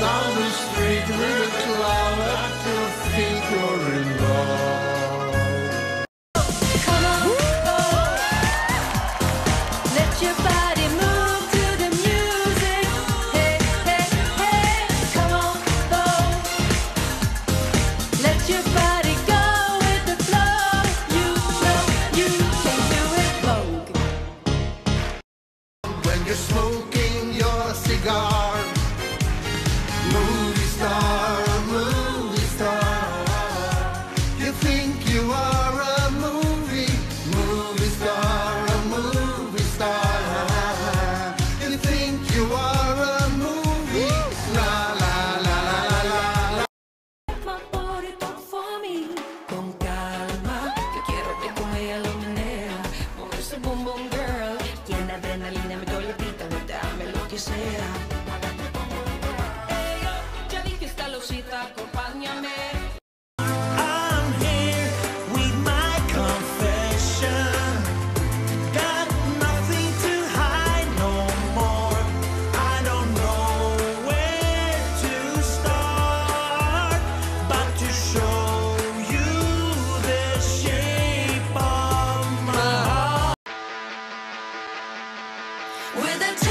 down the street with a cloud at your feet, you're in love. Come on, let your body move to the music. Hey, hey, hey, come on. Let your body go with the flow. You know you can do it, Vogue. When you're smoking your cigar. with a